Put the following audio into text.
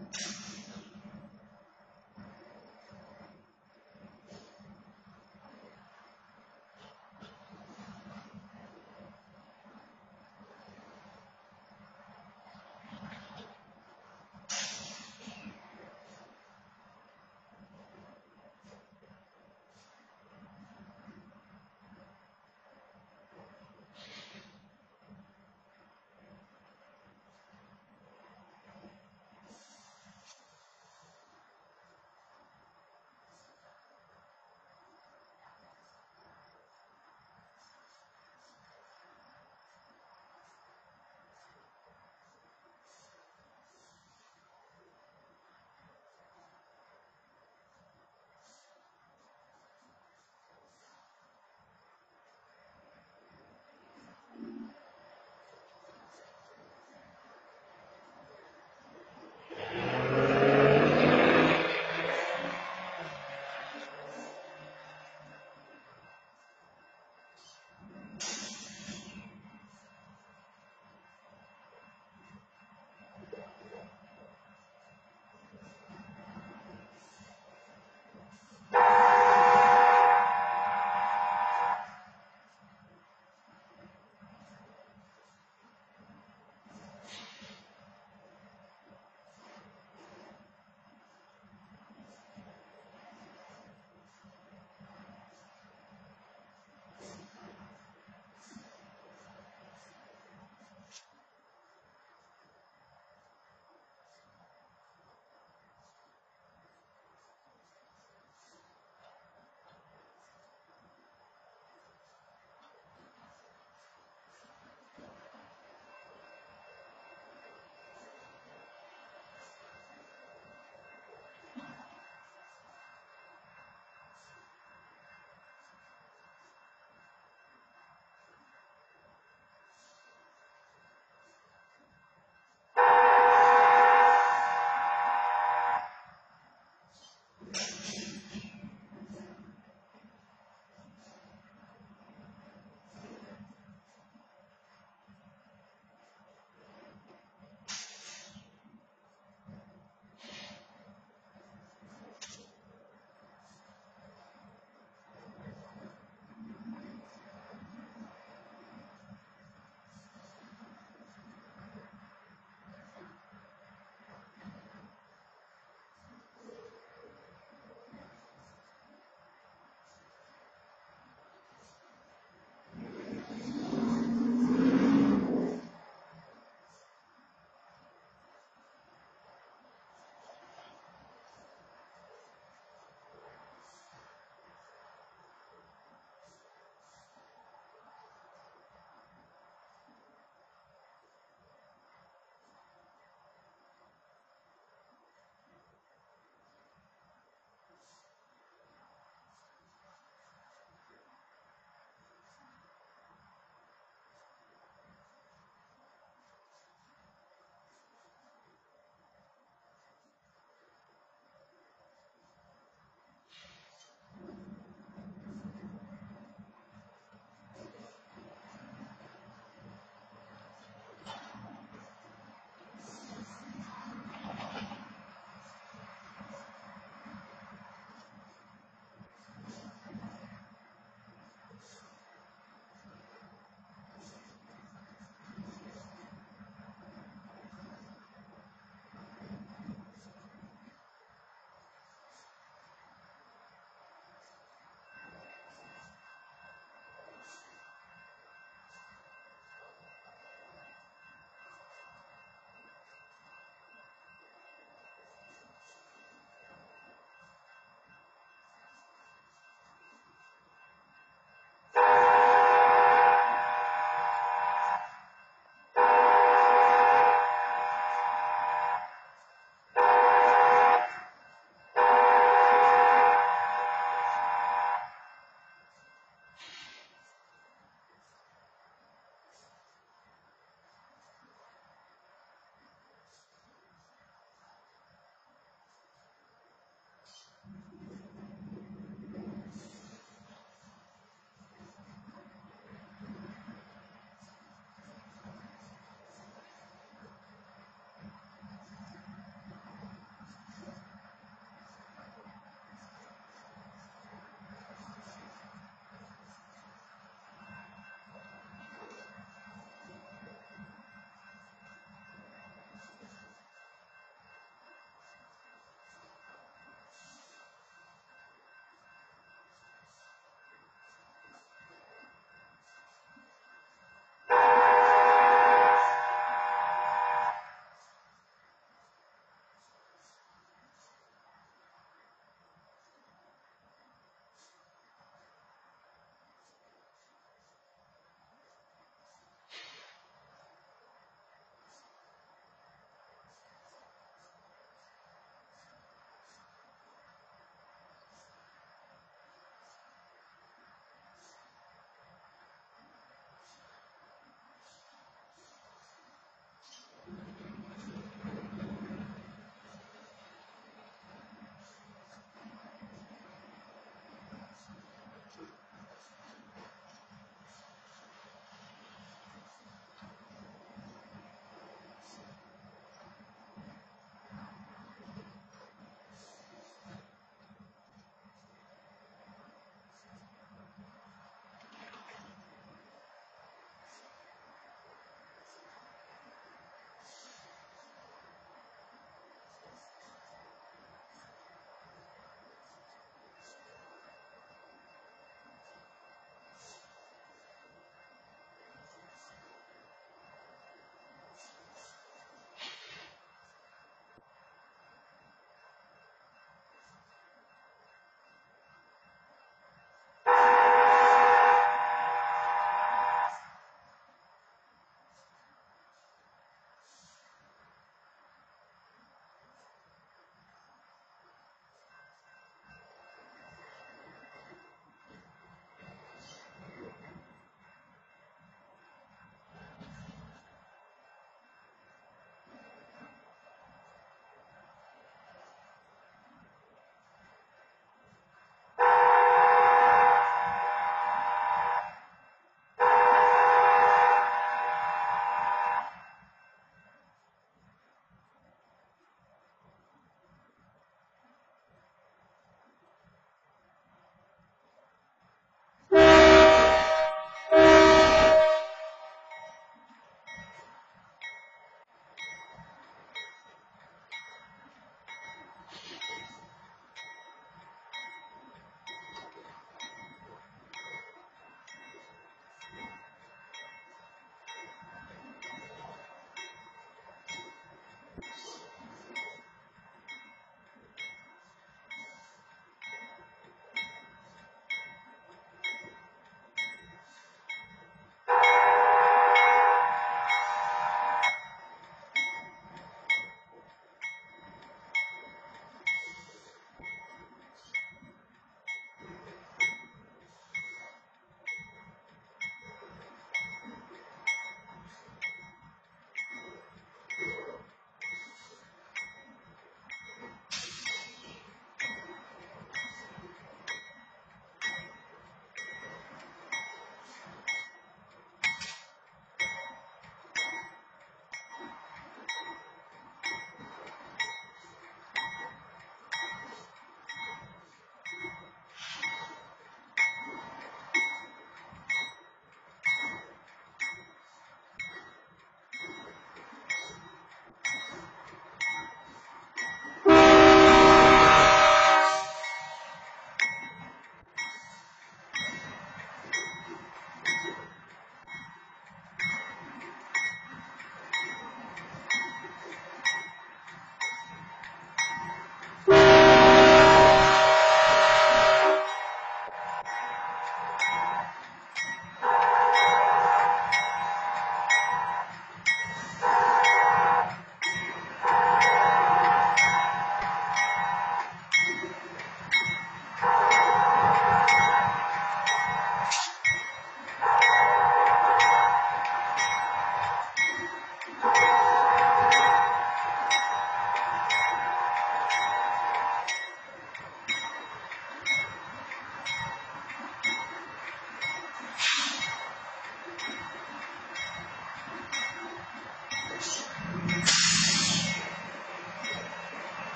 Okay.